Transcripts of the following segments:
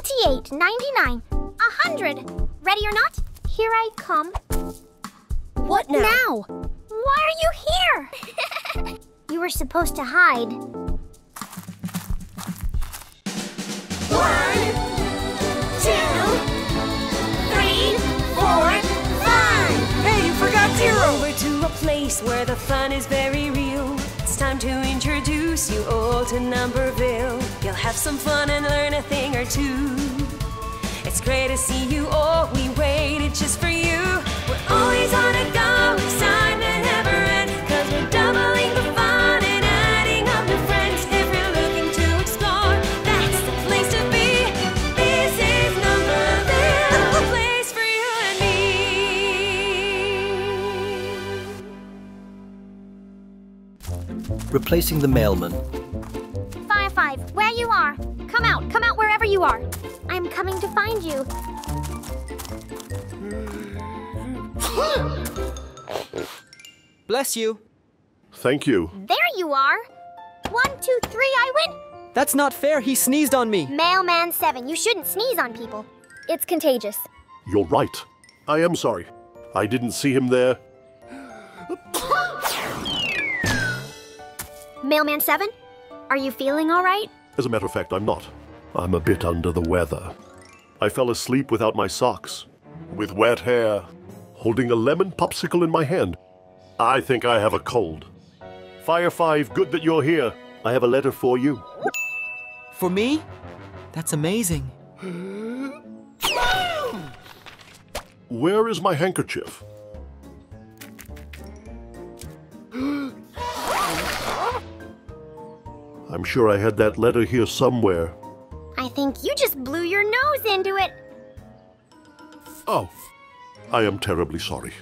98, 99, 100. Ready or not? Here I come. What now? Why are you here? you were supposed to hide. One, two, three, four, five. Hey, you forgot zero! Over to a place where the fun is very real. Time to introduce you all to Numberville. You'll have some fun and learn a thing or two. It's great to see you all. We waited just for you. We're always on a go, Replacing the mailman. Fire 5, where you are. Come out, come out wherever you are. I'm coming to find you. Bless you. Thank you. There you are. One, two, three, I win. That's not fair. He sneezed on me. Mailman 7, you shouldn't sneeze on people. It's contagious. You're right. I am sorry. I didn't see him there. Mailman 7, are you feeling all right? As a matter of fact, I'm not. I'm a bit under the weather. I fell asleep without my socks, with wet hair, holding a lemon popsicle in my hand. I think I have a cold. Fire 5, good that you're here. I have a letter for you. For me? That's amazing. Where is my handkerchief? I'm sure I had that letter here somewhere. I think you just blew your nose into it. Oh, I am terribly sorry.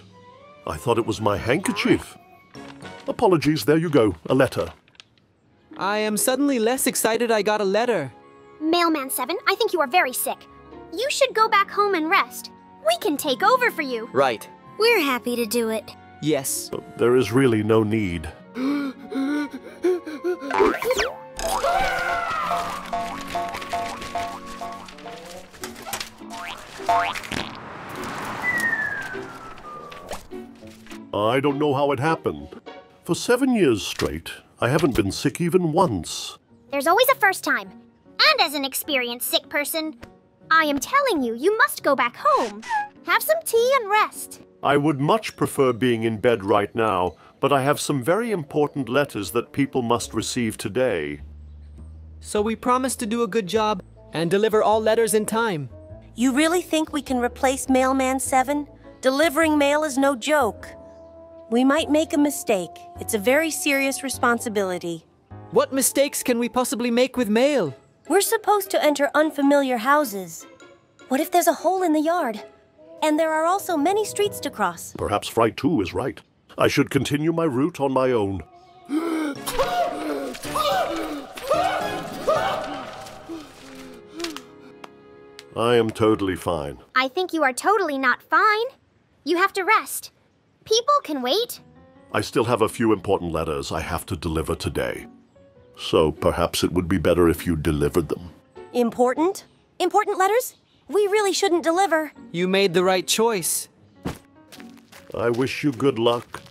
I thought it was my handkerchief. Apologies, there you go, a letter. I am suddenly less excited I got a letter. Mailman 7, I think you are very sick. You should go back home and rest. We can take over for you. Right. We're happy to do it. Yes. There is really no need. I don't know how it happened. For seven years straight, I haven't been sick even once. There's always a first time. And as an experienced sick person, I am telling you, you must go back home. Have some tea and rest. I would much prefer being in bed right now, but I have some very important letters that people must receive today. So we promise to do a good job and deliver all letters in time. You really think we can replace Mailman 7? Delivering mail is no joke. We might make a mistake. It's a very serious responsibility. What mistakes can we possibly make with mail? We're supposed to enter unfamiliar houses. What if there's a hole in the yard? And there are also many streets to cross. Perhaps Fright 2 is right. I should continue my route on my own. I am totally fine. I think you are totally not fine. You have to rest. People can wait. I still have a few important letters I have to deliver today. So perhaps it would be better if you delivered them. Important? Important letters? We really shouldn't deliver. You made the right choice. I wish you good luck.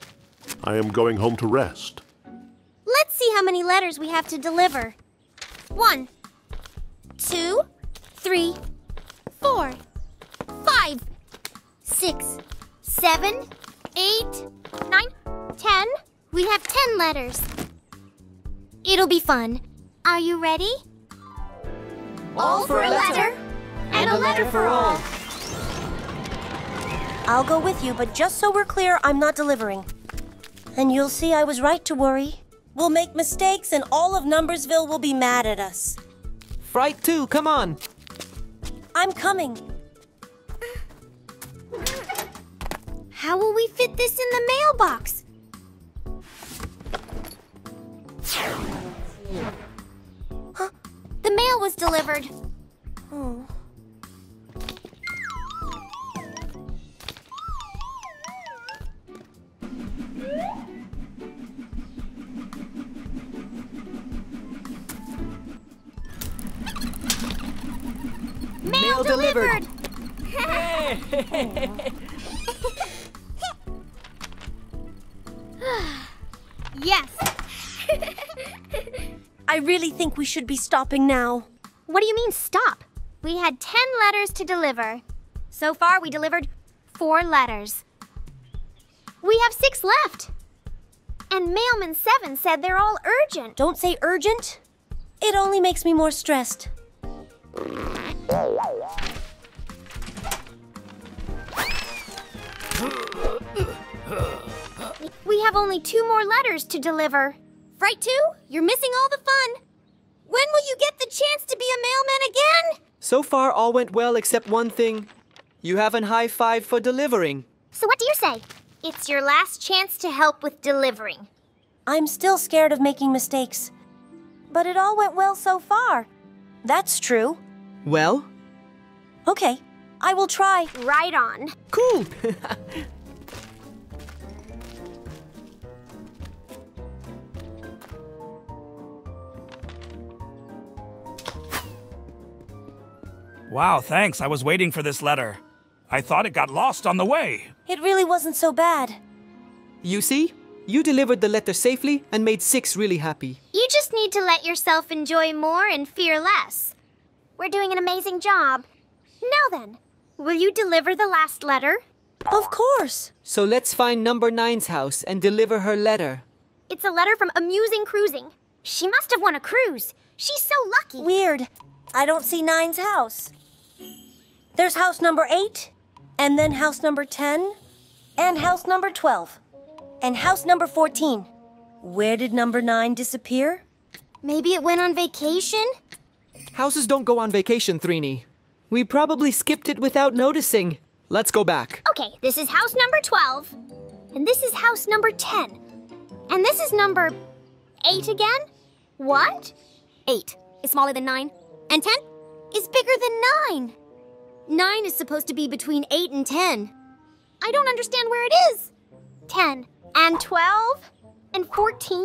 I am going home to rest. Let's see how many letters we have to deliver. One, two, three, four, five, six, seven, eight, nine, ten. We have ten letters. It'll be fun. Are you ready? All for a letter, and a letter for all. I'll go with you, but just so we're clear, I'm not delivering. And you'll see I was right to worry. We'll make mistakes, and all of Numbersville will be mad at us. Fright 2, come on. I'm coming. How will we fit this in the mailbox? Huh? The mail was delivered. Oh. Mail delivered. Yes. I really think we should be stopping now. What do you mean, stop? We had 10 letters to deliver. So far, we delivered four letters. We have six left. And Mailman 7 said they're all urgent. Don't say urgent. It only makes me more stressed. We have only two more letters to deliver. Fright 2, you're missing all the fun. When will you get the chance to be a mailman again? So far, all went well except one thing. You haven't high five for delivering. So, what do you say? It's your last chance to help with delivering. I'm still scared of making mistakes. But it all went well so far. That's true. Well, Okay, I will try. Right on. cool. Wow, thanks. I was waiting for this letter. I thought it got lost on the way. It really wasn't so bad. you see? You delivered the letter safely and made Six really happy. You just need to let yourself enjoy more and fear less. We're doing an amazing job. Now then, will you deliver the last letter? Of course. So let's find number nine's house and deliver her letter. It's a letter from Amusing Cruising. She must have won a cruise. She's so lucky. Weird. I don't see Nine's house. There's house number 8, and then house number 10, and house number 12, and house number 14. Where did number 9 disappear? Maybe it went on vacation? Houses don't go on vacation, Threenie. We probably skipped it without noticing. Let's go back. Okay, this is house number 12. And this is house number 10. And this is number 8 again? What? 8 is smaller than 9. And 10 is bigger than 9. 9 is supposed to be between 8 and 10. I don't understand where it is. 10 and 12 and 14?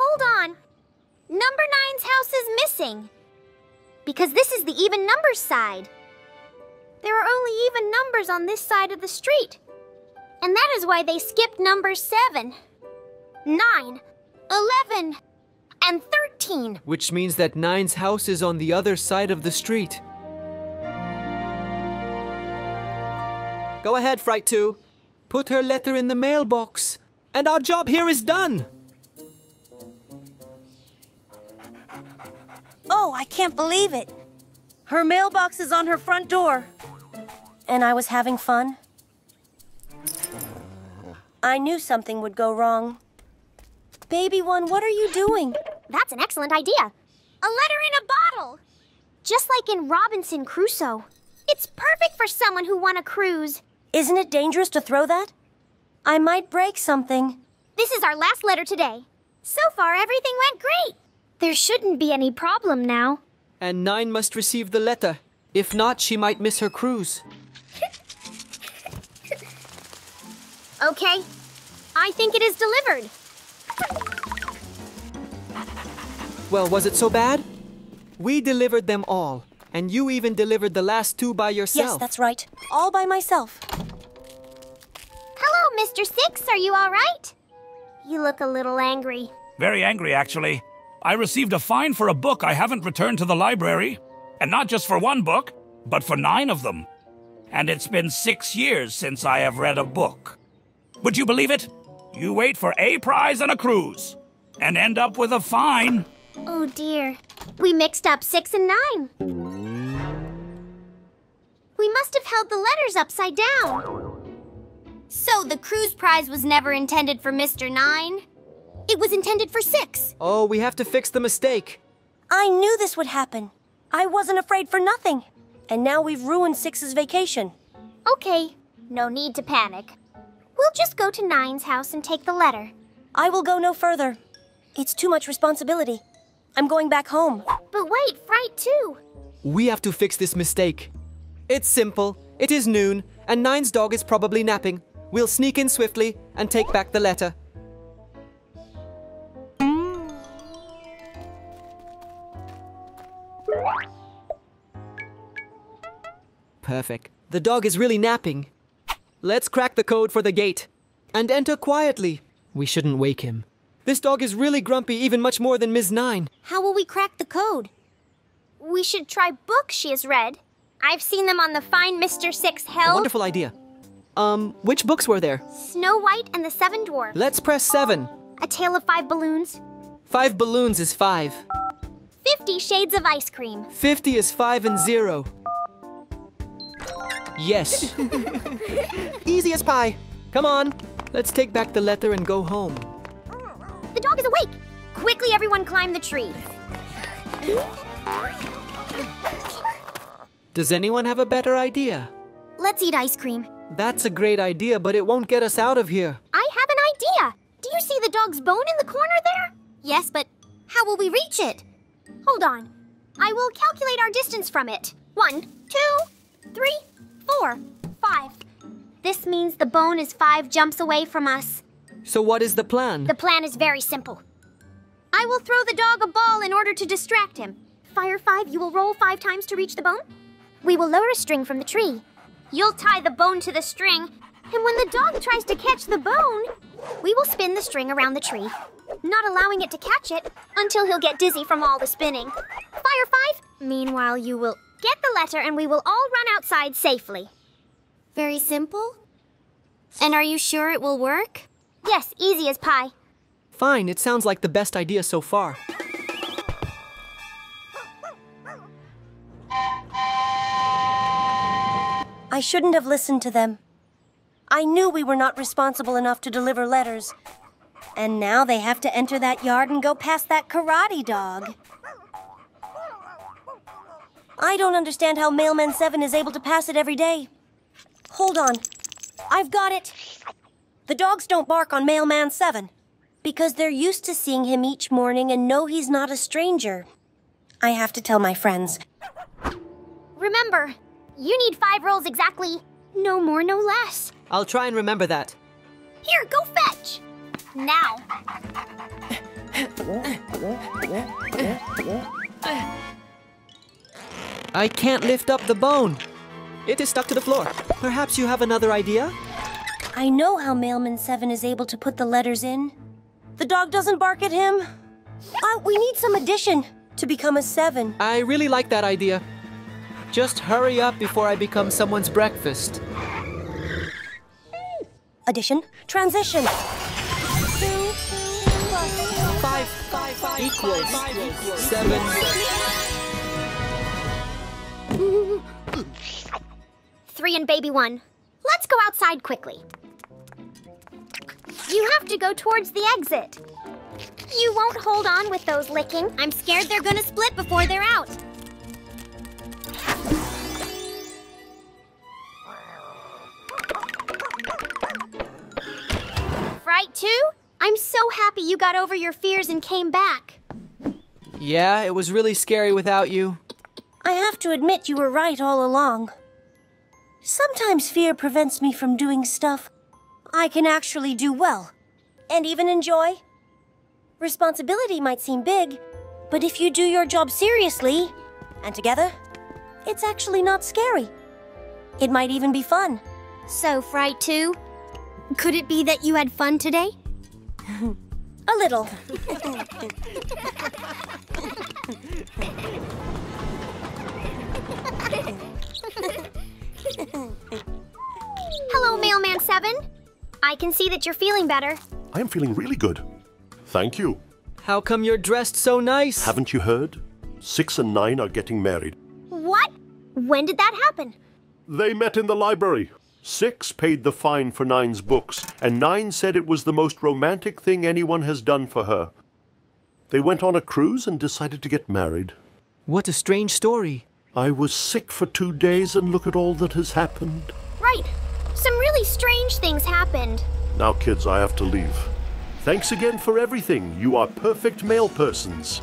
Hold on. Number nine's house is missing. Because this is the even numbers side. There are only even numbers on this side of the street. And that is why they skipped number 7, 9, 11, and 13. Which means that Nine's house is on the other side of the street. Go ahead, Fright 2. Put her letter in the mailbox. And our job here is done. Oh, I can't believe it. Her mailbox is on her front door. And I was having fun. I knew something would go wrong. Baby one, what are you doing? That's an excellent idea. A letter in a bottle. Just like in Robinson Crusoe. It's perfect for someone who won a cruise. Isn't it dangerous to throw that? I might break something. This is our last letter today. So far, everything went great. There shouldn't be any problem now. And Nine must receive the letter. If not, she might miss her cruise. Okay, I think it is delivered. Well, was it so bad? We delivered them all. And you even delivered the last two by yourself. Yes, that's right. All by myself. Oh, Hello, Mr. Six. Are you all right? You look a little angry. Very angry, actually. I received a fine for a book I haven't returned to the library. And not just for one book, but for nine of them. And it's been six years since I have read a book. Would you believe it? You wait for a prize and a cruise, and end up with a fine. Oh dear. We mixed up six and nine. We must have held the letters upside down. So the cruise prize was never intended for Mr. Nine? It was intended for six. Oh, we have to fix the mistake. I knew this would happen. I wasn't afraid for nothing. And now we've ruined Six's vacation. Okay, no need to panic. We'll just go to Nine's house and take the letter. I will go no further. It's too much responsibility. I'm going back home. But wait, Fright 2. We have to fix this mistake. It's simple. It is noon, and Nine's dog is probably napping. We'll sneak in swiftly and take back the letter. Perfect. The dog is really napping. Let's crack the code for the gate and enter quietly. We shouldn't wake him. This dog is really grumpy, even much more than Ms. Nine. How will we crack the code? We should try books she has read. I've seen them on the fine Mr. Six A wonderful idea. Um, which books were there? Snow White and the Seven Dwarfs, Let's press seven. A Tale of Five Balloons, Five balloons is five. Fifty Shades of Ice Cream. Fifty is five and zero. Yes. Easy as pie. Come on. Let's take back the letter and go home. The dog is awake. Quickly, everyone climb the tree. Does anyone have a better idea? Let's eat ice cream. That's a great idea, but it won't get us out of here. I have an idea. Do you see the dog's bone in the corner there? Yes, but how will we reach it? Hold on. I will calculate our distance from it. One, two, three, four, five. This means the bone is five jumps away from us. So, what is the plan? The plan is very simple. I will throw the dog a ball in order to distract him. Fire five, you will roll five times to reach the bone. We will lower a string from the tree. You'll tie the bone to the string, and when the dog tries to catch the bone, we will spin the string around the tree, not allowing it to catch it until he'll get dizzy from all the spinning. Fire five, meanwhile, you will get the letter and we will all run outside safely. Very simple? And are you sure it will work? Yes, easy as pie. Fine, it sounds like the best idea so far. I shouldn't have listened to them. I knew we were not responsible enough to deliver letters. And now they have to enter that yard and go past that karate dog. I don't understand how Mailman 7 is able to pass it every day. Hold on. I've got it. The dogs don't bark on Mailman 7 because they're used to seeing him each morning and know he's not a stranger. I have to tell my friends. Remember, you need five rolls exactly. No more, no less. I'll try and remember that. Here, go fetch. Now. I can't lift up the bone. It is stuck to the floor. Perhaps you have another idea? I know how Mailman 7 is able to put the letters in. The dog doesn't bark at him. Uh, we need some addition to become a 7. I really like that idea. Just hurry up before I become someone's breakfast. Addition, transition. Five, five, five equals seven. Three and baby one. Let's go outside quickly. You have to go towards the exit. You won't hold on with those licking. I'm scared they're gonna split before they're out. Fright 2? I'm so happy you got over your fears and came back. Yeah, it was really scary without you. I have to admit you were right all along. Sometimes fear prevents me from doing stuff I can actually do well and even enjoy. Responsibility might seem big, but if you do your job seriously and together, it's actually not scary. It might even be fun. So, Fright 2, could it be that you had fun today? A little. Hello, Mailman 7. I can see that you're feeling better. I am feeling really good. Thank you. How come you're dressed so nice? Haven't you heard? Six and nine are getting married. What? When did that happen? They met in the library. Six paid the fine for Nine's books, and Nine said it was the most romantic thing anyone has done for her. They went on a cruise and decided to get married. What a strange story. I was sick for two days, and look at all that has happened. Right. Some really strange things happened. Now, kids, I have to leave. Thanks again for everything. You are perfect male persons.